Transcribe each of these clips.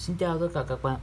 Xin chào tất cả các bạn.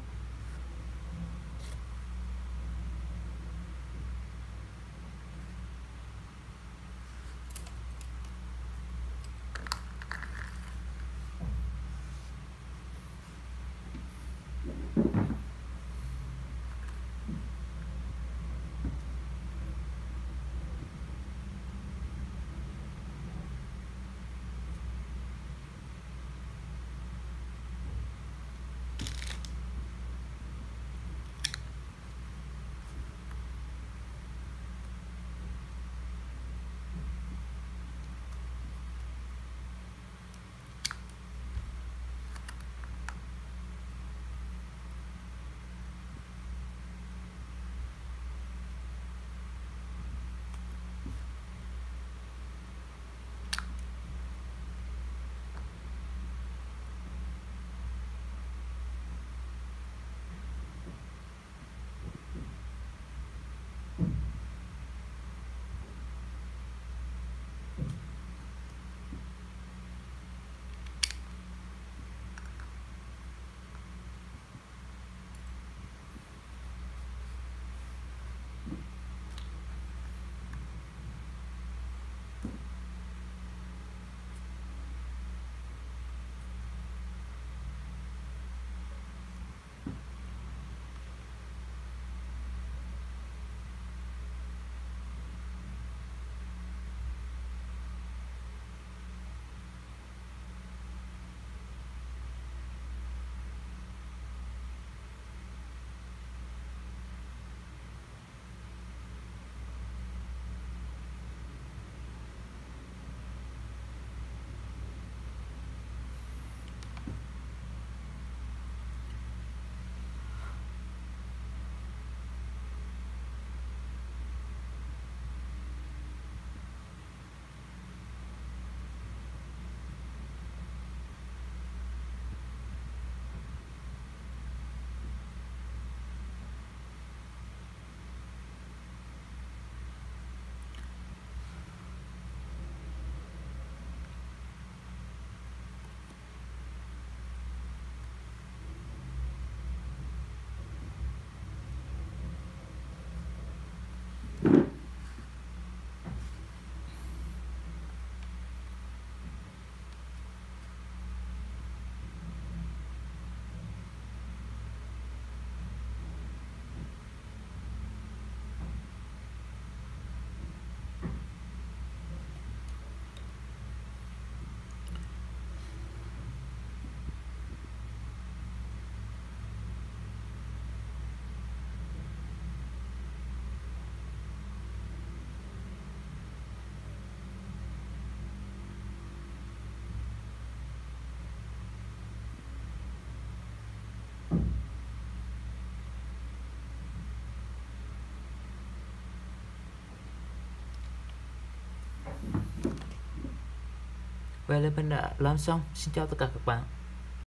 Vậy là mình đã làm xong Xin chào tất cả các bạn.